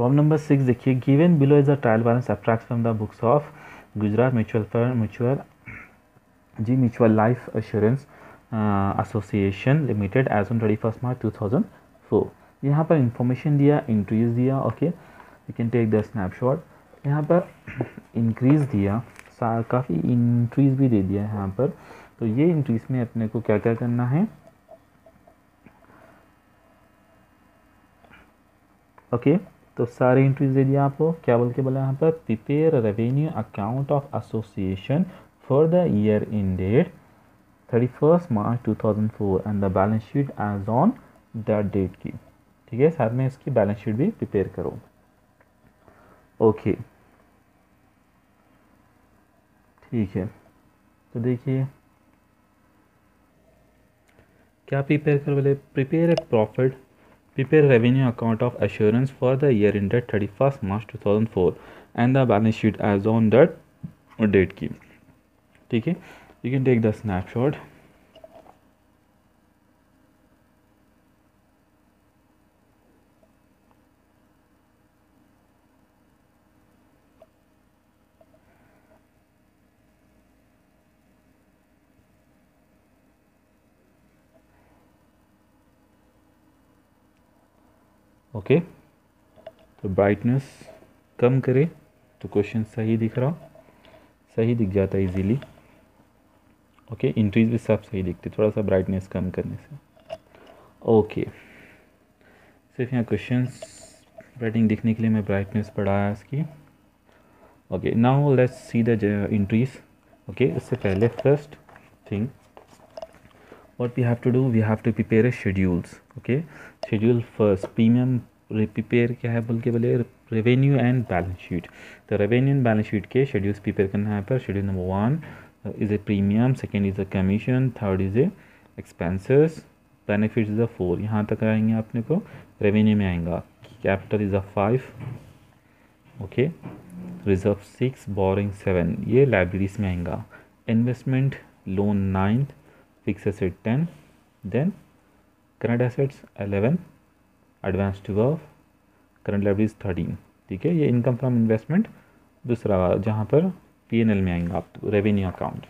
Problem number six देखिए given below is the trial balance extract from the books of Gujarat mutual fund mutual G mutual life assurance association limited as on thirty first March two thousand four यहाँ पर information दिया increase दिया okay you can take the snapshot यहाँ पर increase दिया काफ़ी increase भी दे दिया यहाँ पर। तो ये इंक्रीज में अपने को क्या क्या करना है? ओके तो सारे इंट्रीज दे दिया आपको। क्या बोल के बोला यहाँ पर? Prepare revenue account of association for the year in date thirty first March two thousand four and the balance sheet as on that date की। ठीक है? साथ में इसकी बैलेंस शीट भी प्रिपेयर करो। ओके ठीक है। तो देखिए। क्या प्रिपेयर कर बोले? Prepare a profit prepare revenue account of assurance for the year ended 31st March 2004 and the balance sheet as on that date key. Okay, you can take the snapshot okay तो brightness कम करें तो question सही दिख रहा। सही दिख जाता इजीली ओके इंट्रीज भी सब सही दिखते थोड़ा सा ब्राइटनेस कम करने से। ओके सिर्फ़ यहाँ क्वेश्चन राइटिंग दिखने के लिए मैं ब्राइटनेस बढ़ाया इसकी। Okay now let's see the entries okay इससे पहले first thing what we have to do, we have to prepare a schedules, okay? Schedule first, premium prepare क्या है बोल के बोले? रेवेन्यू एंड बैलेंस शीट तो रेवेन्यू एंड बैलेंस शीट के schedules prepare करना है पर schedule number one is a premium second is a commission third is a expenses benefit is a four यहाँ तक आएँगे अपने को रेवेन्यू में आएगा। Capital is a five okay reserve six borrowing seven ये लाइब्रेरीज में आएगा। Investment loan ninth fixed asset 10 then current assets 11 advance 12 current liabilities 13 ठीक है? ये इनकम फ्रॉम इन्वेस्टमेंट दूसरा जहाँ पर पी एन एल में आएँगे आप revenue account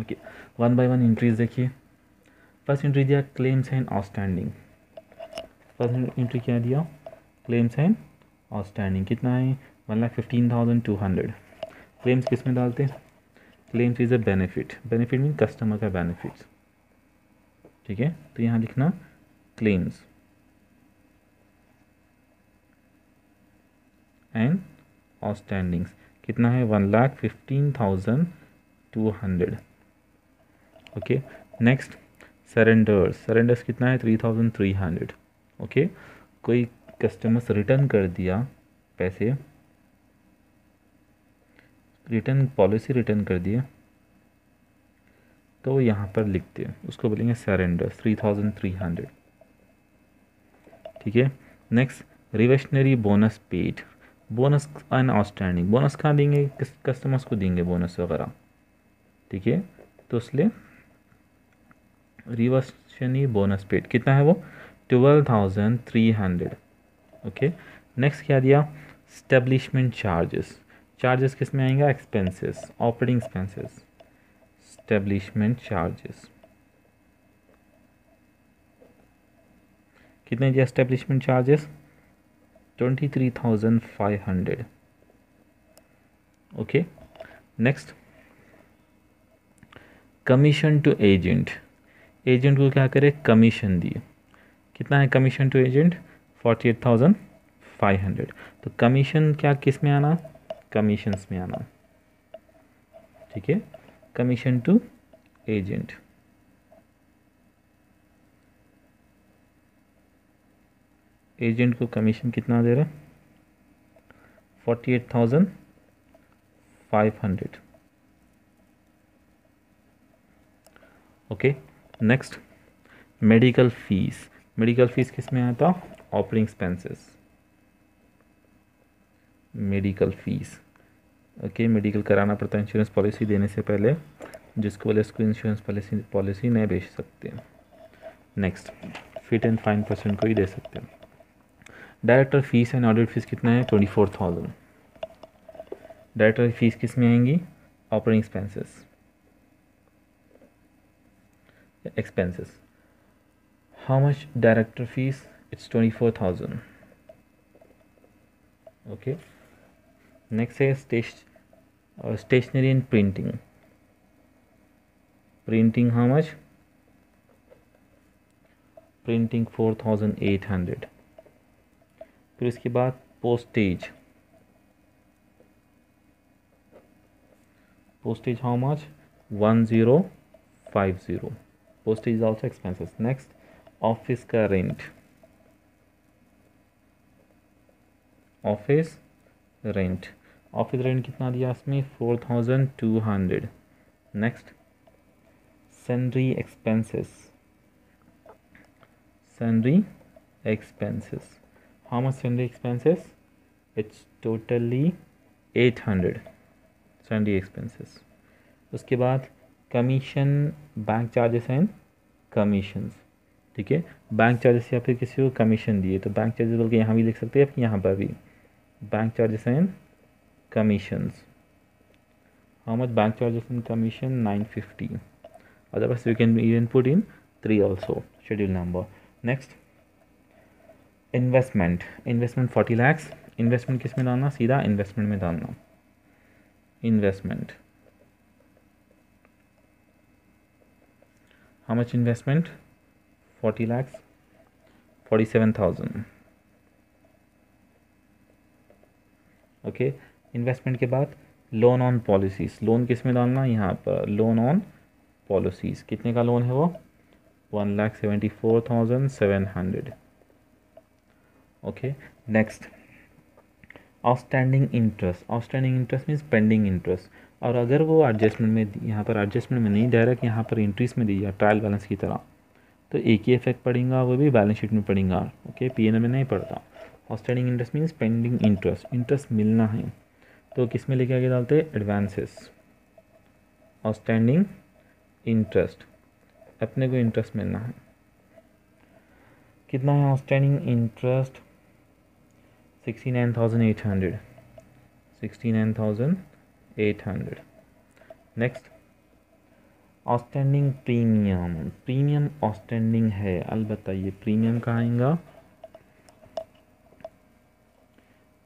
okay one by one entries देखिए. फ़र्स्ट एंट्री दिया claims and outstanding first entry क्या दिया? क्लेम्स एंड आउटस्टैंडिंग कितना है? One lakh fifteen thousand two hundred claims किसमें डालते हैं? Claims is a benefit benefit mean customer का बेनिफिट ठीक है? तो यहाँ लिखना क्लेम्स एंड आउटस्टैंडिंग्स कितना है? One lakh fifteen thousand two hundred okay next surrenders surrenders कितना है? Three thousand three hundred okay कोई कस्टमर्स रिटर्न कर दिया पैसे रिटर्न, पॉलिसी रिटर्न कर दिए। तो यहाँ पर लिखते हैं, उसको बोलेंगे surrender three thousand three hundred ठीक है? Next reversionary bonus paid bonus and outstanding bonus कहाँ देंगे? किस कस्टमर्स को देंगे बोनस वगैरह? ठीक है? तो इसलिए रिवर्शनी बोनस पेड कितना है वो? Twelve thousand three hundred okay next क्या दिया? स्टेब्लिशमेंट चार्जेस चार्जेस किसमें आएँगे? Expenses operating expenses establishment charges कितने जी establishment charges twenty three thousand five hundred okay next commission to agent agent को क्या करे? कमीशन दिए. कितना है commission to agent forty eight thousand five hundred तो कमीशन क्या किसमें आना? कमीशंस में आना। ठीक है? कमीशन टू एजेंट एजेंट को कमीशन कितना दे रहे forty eight thousand five hundred okay next medical fees medical fees किसमें आता? Operating expenses medical fees okay medical कराना पड़ता है इंश्योरेंस पॉलिसी देने से पहले, जिसको बोले उसको इंश्योरेंस पॉलिसी पॉलिसी नहीं बेच सकते next fit and fine percent को ही दे सकते हैं। Director fees and audit fees कितना है? Twenty four thousand director fees किसमें आएँगी? Operating expenses expenses how much director fees? It's 24000 okay next is next है स्टेश stationery in printing printing how much printing four thousand eight hundred फिर उसके बाद postage postage how much one zero five zero postage is also expenses next office का rent office rent office rent कितना दिया इसमें four thousand two hundred. Next. sundry expenses sundry expenses how much sundry expenses it's totally 800 sundry expenses उसके बाद commission, bank charges and commissions. ठीक है? Bank charges या फिर किसी को कमीशन दिए तो बैंक चार्जेस बोल के यहाँ भी लिख सकते हैं यहाँ पर भी। Bank charges and how much bank charges and commission nine fifty otherwise you can even put in three also schedule number next investment investment forty lakhs investment किसमें डालना? सीधा इन्वेस्टमेंट में डालना। Investment how much investment? 40 lakhs. 47000 okay investment के बाद loan on policies loan किसमें डालना? यहाँ पर लोन ऑन पॉलिसीज़ कितने का लोन है वो? One lakh seventy four thousand seven hundred okay next outstanding interest outstanding interest means pending interest और अगर वो एडजस्टमेंट में, यहाँ पर एडजस्टमेंट में नहीं डायरेक्ट यहाँ पर इंट्रीज में दिया ट्रायल बैलेंस की तरह तो एक ही इफ़ेक्ट पड़ेगा, वो भी बैलेंस शीट में पड़ेगा। ओके पी एन में नहीं पड़ता। Outstanding interest means pending interest interest मिलना है। तो किसमें लेके आगे डालते हैं? एडवांसेस आउटस्टैंडिंग इंटरेस्ट अपने को इंटरेस्ट मिलना है। कितना है outstanding interest sixty nine thousand eight hundred sixty nine thousand eight hundred next outstanding premium premium outstanding है। अलबत् ये प्रीमियम कहाँ आएगा?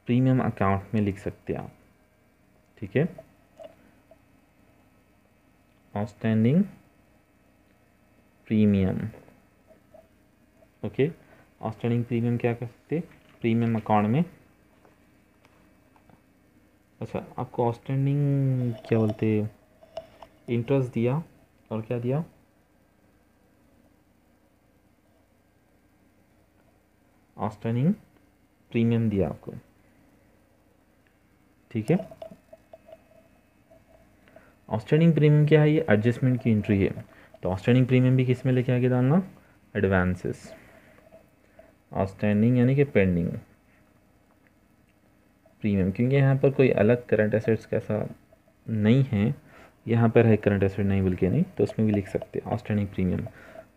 प्रीमियम अकाउंट में लिख सकते हैं आप। ठीक है? Outstanding premium okay outstanding premium क्या कर सकते प्रीमियम अकाउंट में। अच्छा आपको आउटस्टैंडिंग क्या बोलते इंटरेस्ट दिया और क्या दिया? आउटस्टैंडिंग प्रीमियम दिया आपको। ठीक है? आउटस्टैंडिंग प्रीमियम क्या है? ये एडजस्टमेंट की एंट्री है। तो आउटस्टैंडिंग प्रीमियम भी किसमें लेके आगे डालना एडवांसेस आउटस्टैंडिंग यानी कि पेंडिंग प्रीमियम क्योंकि यहाँ पर कोई अलग करंट एसेट्स का ऐसा नहीं है। यहाँ पर है करंट एसेट नहीं बोल के नहीं तो उसमें भी लिख सकते आउटस्टैंडिंग प्रीमियम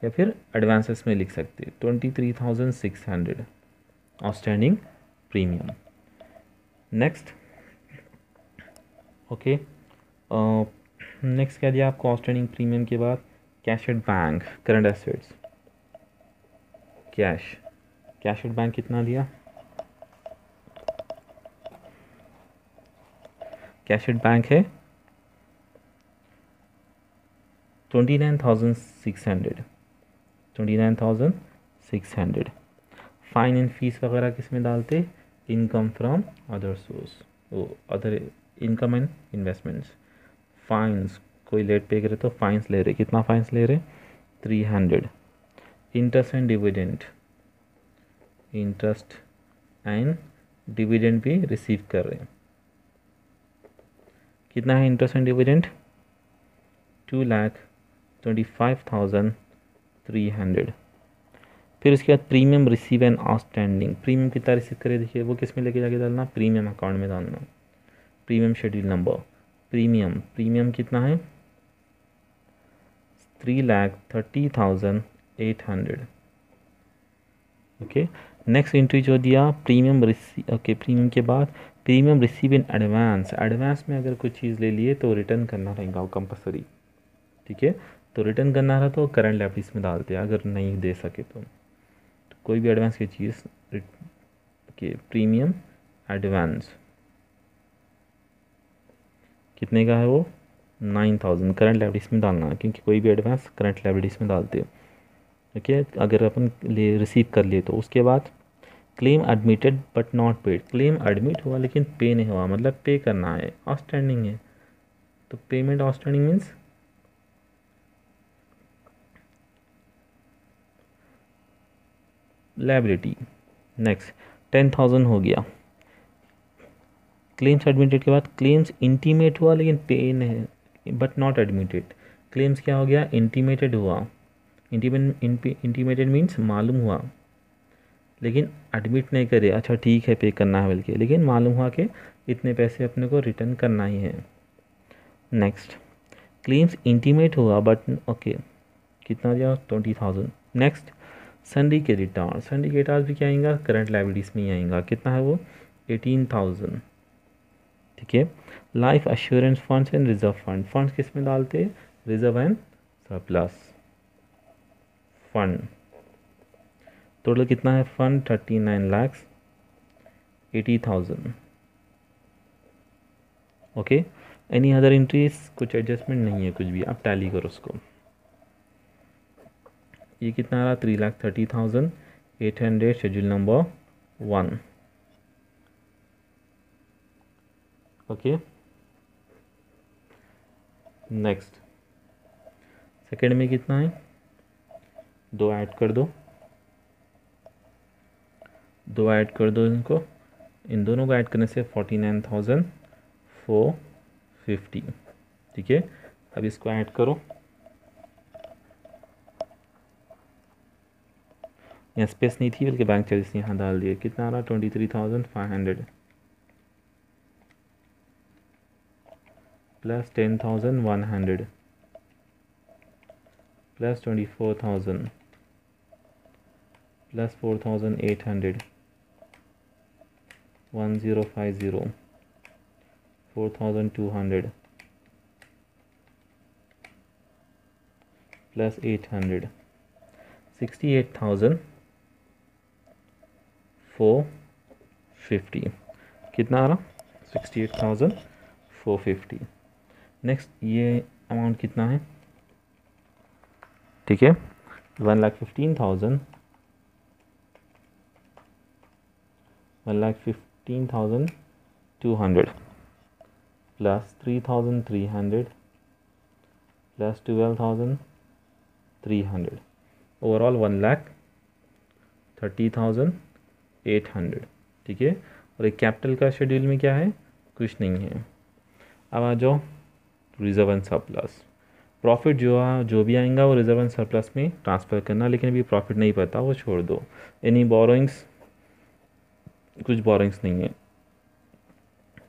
या फिर एडवांसेस में लिख सकते twenty three thousand six hundred outstanding premium next okay next क्या दिया आप कॉस्ट आउटस्टैंडिंग प्रीमियम के बाद cash at bank current assets cash cash at bank कितना दिया? कैश एट बैंक है twenty nine thousand six hundred twenty nine thousand six hundred fine and fees वगैरह किसमें डालते? Income from other source other income and investments fines कोई late pay करे तो fines ले रहे। कितना फाइन्स ले रहे? Three hundred interest and dividend interest and dividend भी रिसीव कर रहे हैं। कितना है interest and dividend two lakh twenty five thousand three hundred फिर उसके बाद premium receive and outstanding premium कितना रिसीव करे? देखिए, वो किसमें लेके जाके डालना? प्रीमियम अकाउंट में डालना। Premium schedule number premium premium कितना है? Three lakh thirty thousand eight hundred okay next entry जो दिया प्रीमियम रिसी ओके प्रीमियम के बाद premium receive in advance advance में अगर कुछ चीज़ ले लिए तो रिटर्न करना रहेगा कंपलसरी ठीक है? तो रिटर्न करना रहा तो करंट लाइबिलिटीज में डालते हैं अगर नहीं दे सके तो, तो कोई भी एडवांस की चीज़ के प्रीमियम एडवांस कितने का है वो? Nine thousand. करंट लाइबिलिटीज में डालना है, क्योंकि कोई भी एडवांस करंट लाइबिलिटीज में डालते हैं। ओके अगर अपन ले रिसीव कर लिए तो। उसके बाद claim admitted but not paid claim admit हुआ लेकिन पे नहीं हुआ मतलब पे करना है। आउटस्टैंडिंग है। तो payment outstanding means liability next ten thousand हो गया। क्लेम्स एडमिटेड के बाद क्लेम्स इंटीमेट हुआ, लेकिन पे नहीं बट नॉट एडमिटेड क्लेम्स क्या हो गया? इंटीमेटेड हुआ. इंटीमेट इंटीमेटेड मीन्स मालूम हुआ. लेकिन एडमिट नहीं करे. अच्छा ठीक है पे करना है बल्कि. लेकिन मालूम हुआ कि इतने पैसे अपने को रिटर्न करना ही है. नेक्स्ट क्लेम्स इंटीमेट हुआ बट ओके कितना दिया? ट्वेंटी थाउज़ेंड नेक्स्ट संडी के रिटार्स संडी के संडिकेटार भी क्या आएगा? करंट लाइबिलिटीज़ में ही आएगा. कितना है वो? एटीन थाउज़ेंड ठीक है? Life assurance funds and reserve fund funds किसमें डालते हैं? Reserve and surplus fund total कितना है? Fund thirty nine lakhs eighty thousand okay any other entries कुछ एडजस्टमेंट नहीं है कुछ भी। आप टैली करो उसको। ये कितना आ रहा? Three lakh thirty thousand eight hundred schedule number one okay next second में कितना है? दो ऐड कर दो। दो ऐड कर दो इनको। इन दोनों को ऐड करने से forty nine thousand four fifty ठीक है? अब इसको ऐड करो। यहाँ स्पेस नहीं थी, बल्कि बैंक चार्जेस यहाँ डाल दिए। कितना आ रहा? Twenty three thousand five hundred plus ten thousand one hundred plus twenty four thousand plus four thousand eight hundred one zero five zero four thousand two hundred plus eight hundred sixty eight thousand four fifty कितना आ रहा? Sixty eight thousand four fifty next ये amount कितना है? ठीक है। One lakh fifteen thousand one lakh fifteen thousand two hundred plus three thousand three hundred plus twelve thousand three hundred overall one lakh thirty thousand eight hundred ठीक है। और एक capital का शेड्यूल में क्या है? कुछ नहीं है। अब आ जाओ। रिज़र्व एंड सरप्लस प्रॉफिट जो जो भी आएगा वो रिज़र्व एंड सरप्लस में ट्रांसफ़र करना, लेकिन अभी प्रॉफिट नहीं पता, वो छोड़ दो। एनी बोरोइंग्स कुछ बोरोइंग्स नहीं है।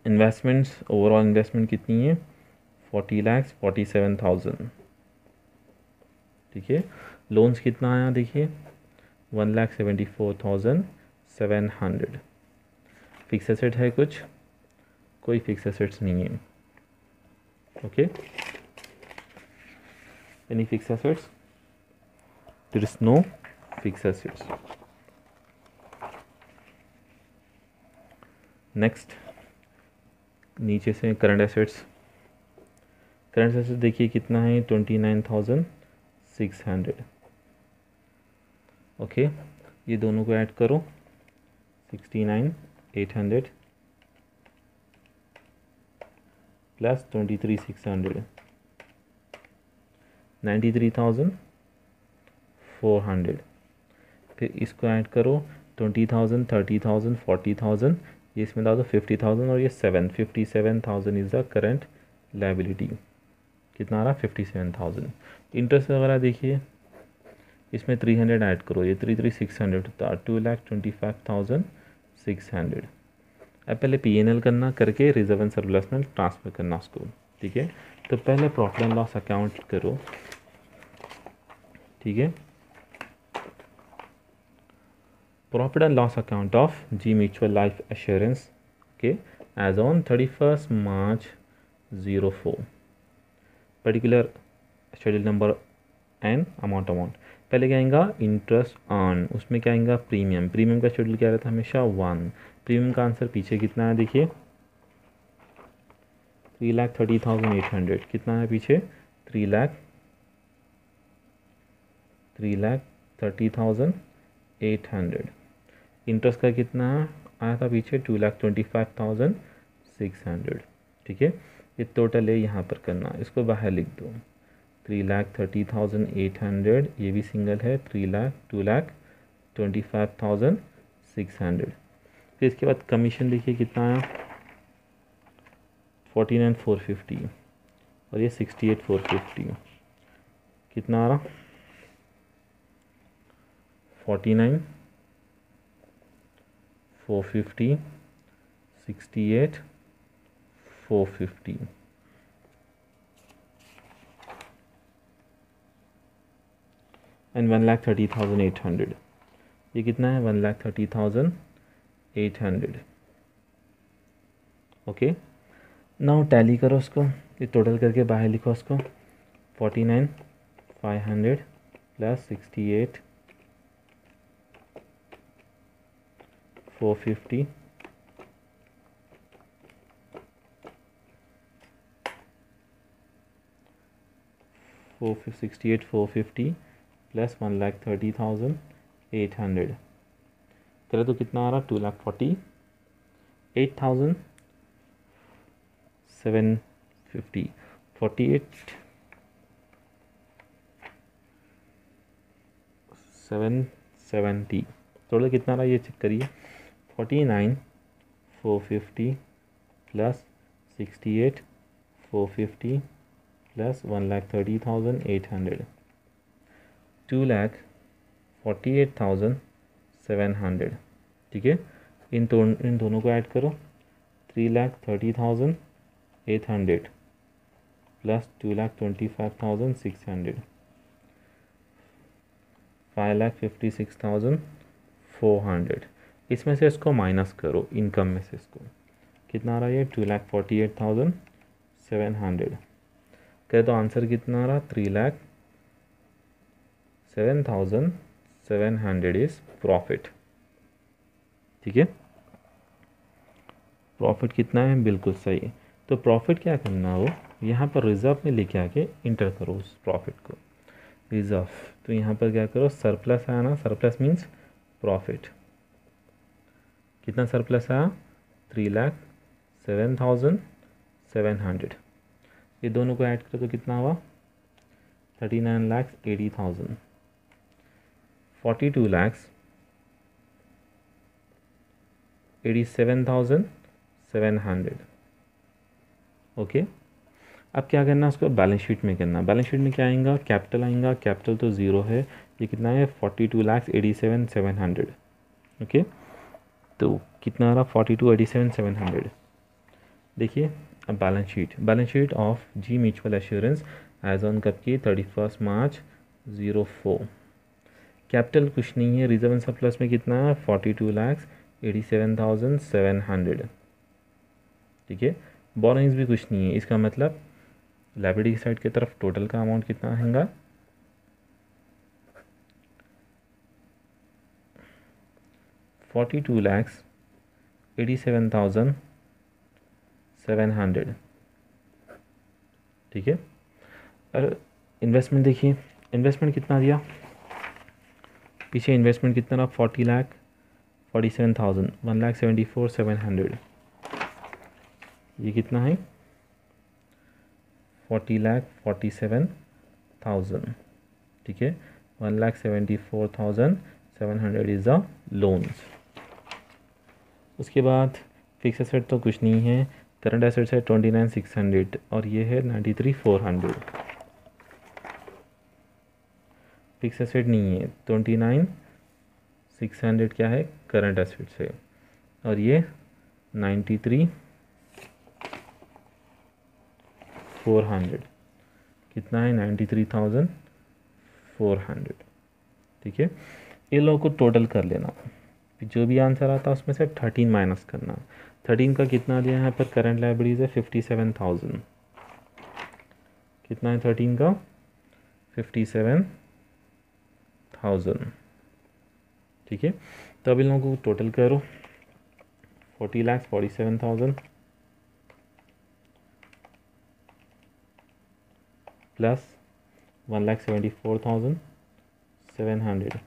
इन्वेस्टमेंट्स ओवरऑल इन्वेस्टमेंट कितनी है? Forty lakhs forty seven thousand ठीक है? लोन्स कितना आया, देखिए। One lakh seventy four thousand seven hundred fixed asset है कुछ? कोई फिक्स एसेट्स नहीं है। Okay any fixed assets there is no fixed assets next नीचे से करंट एसेट्स करंट एसेट्स देखिए कितना है? Twenty nine thousand six hundred okay ये दोनों को ऐड करो. Sixty nine eight hundred plus twenty three six hundred ninety three thousand four hundred फिर इसको ऐड करो twenty thousand thirty thousand forty thousand ये इसमें डाल दो फिफ्टी थाउज़ेंड और ये seven fifty seven thousand is the current liability कितना आ रहा? फिफ्टी सेवन थाउज़ेंड इंटरेस्ट वगैरह देखिए, इसमें थ्री हंड्रेड ऐड करो, ये three three six hundred two lakh twenty five thousand six hundred पहले पी एन एल करना, करके रिज़र्व एंड सरप्लस में ट्रांसफ़र करना उसको, ठीक है? तो पहले प्रॉफिट एंड लॉस अकाउंट करो, ठीक है? Profit and loss account of G mutual life assurance के as on thirty first March zero four particular schedule number and amount amount. पहले क्या आएगा? इंटरेस्ट ऑन उसमें क्या आएगा? प्रीमियम। प्रीमियम का शेड्यूल क्या रहता है? हमेशा वन। प्रीमियम का आंसर पीछे कितना है? देखिए। Three lakh thirty thousand eight hundred. कितना है पीछे? Three lakh. Three lakh thirty thousand eight hundred. Interest का कितना आया था पीछे? Two lakh twenty five thousand six hundred. ठीक है? ये टोटल है यहाँ पर करना। इसको बाहर लिख दो। Three lakh thirty thousand eight hundred ये भी सिंगल है three lakh two lakh twenty five thousand six hundred फिर इसके बाद कमीशन देखिए कितना आया? फोर्टी नाइन फोर फिफ्टी और ये सिक्सटी एट फोर फिफ्टी कितना आ रहा? Forty nine four fifty sixty eight four fifty and one lakh thirty thousand eight hundred ये कितना है? One lakh thirty thousand eight hundred okay now tally करो उसको. ये टोटल करके बाहर लिखो उसको. Forty nine five hundred plus sixty eight four fifty four sixty eight four fifty plus one lakh thirty thousand eight hundred करे तो कितना आ रहा? Two lakh forty eight thousand seven fifty forty eight seven seventy total कितना रहा ये check करिए. Forty nine four fifty plus sixty eight four fifty plus one lakh thirty thousand eight hundred two lakh forty eight thousand seven hundred ठीक है? इन दो इन दोनों को ऐड करो। Three lakh thirty thousand eight hundred plus two lakh twenty five thousand six hundred five lakh fifty six thousand four hundred इसमें से इसको माइनस करो इनकम में से इसको। कितना आ रहा है ये? Two lakh forty eight thousand seven hundred कहे तो आंसर कितना आ रहा? Three lakh seven thousand seven hundred is profit. ठीक है? प्रॉफिट कितना है? बिल्कुल सही है। तो प्रॉफिट क्या करना हो? यहाँ पर रिज़र्व में लेके आके इंटर करो उस प्रॉफिट को। रिज़र्व। तो यहाँ पर क्या करो? सरप्लस आया ना? Surplus means profit. कितना सरप्लस आया? Three lakh seven thousand seven hundred. ये दोनों को ऐड करो तो कितना हुआ? Thirty nine lakhs eighty thousand. Forty two lakhs eighty seven thousand seven hundred okay अब क्या करना है उसको? बैलेंस शीट में करना बैलेंस शीट में क्या आएगा? कैपिटल आएगा। कैपिटल तो ज़ीरो है, ये कितना है? Forty two lakhs eighty seven seven hundred okay तो कितना आ रहा? Forty two eighty seven seven hundred देखिए, अब balance sheet balance sheet of G mutual assurance as on कब की thirty first March zero four capital कुछ नहीं है, रिज़र्व एंड सरप्लस में कितना है? Forty two lakhs eighty seven thousand seven hundred ठीक है? बोरिंग्स भी कुछ नहीं है। इसका मतलब लाइब्रेरी साइड की तरफ़ टोटल का अमाउंट कितना आएगा? Forty two lakhs eighty seven thousand seven hundred ठीक है? और इन्वेस्टमेंट देखिए इन्वेस्टमेंट कितना दिया? पीछे इन्वेस्टमेंट कितना रहा? Forty lakh forty seven thousand one lakh seventy four seven hundred ये कितना है? Forty lakh forty seven thousand ठीक है? One lakh seventy four thousand seven hundred is the loans उसके बाद फिक्स एसेट तो कुछ नहीं है. करंट एसेट्स है ट्वेंटी नाइन सिक्स हंड्रेड और ये है ninety three four hundred fixed asset नहीं है। ट्वेंटी नाइन सिक्स हंड्रेड क्या है? करंट एसेट्स है और ये नाइन्टी थ्री फोर हंड्रेड कितना है? Ninety three thousand four hundred ठीक है? ये लोगों को टोटल कर लेना। जो भी आंसर आता है, उसमें से थर्टीन माइनस करना। थर्टीन का कितना दिया यहाँ पर? करंट लाइब्रेरीज है फिफ्टी सेवन थाउज़ेंड कितना है थर्टीन का? फिफ्टी सेवन थाउज़ेंड ठीक है? तो अब इन लोगों को टोटल करो। Forty lakhs forty seven thousand plus one lakh seventy four thousand seven hundred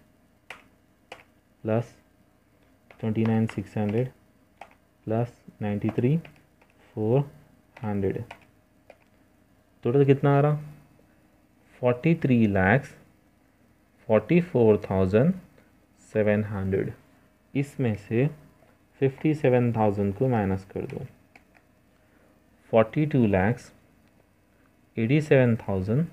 plus twenty nine six hundred plus ninety three four hundred total कितना आ रहा? Forty three lakhs forty four thousand seven hundred. इसमें से fifty seven thousand को minus कर दो। Forty two lakhs eighty seven thousand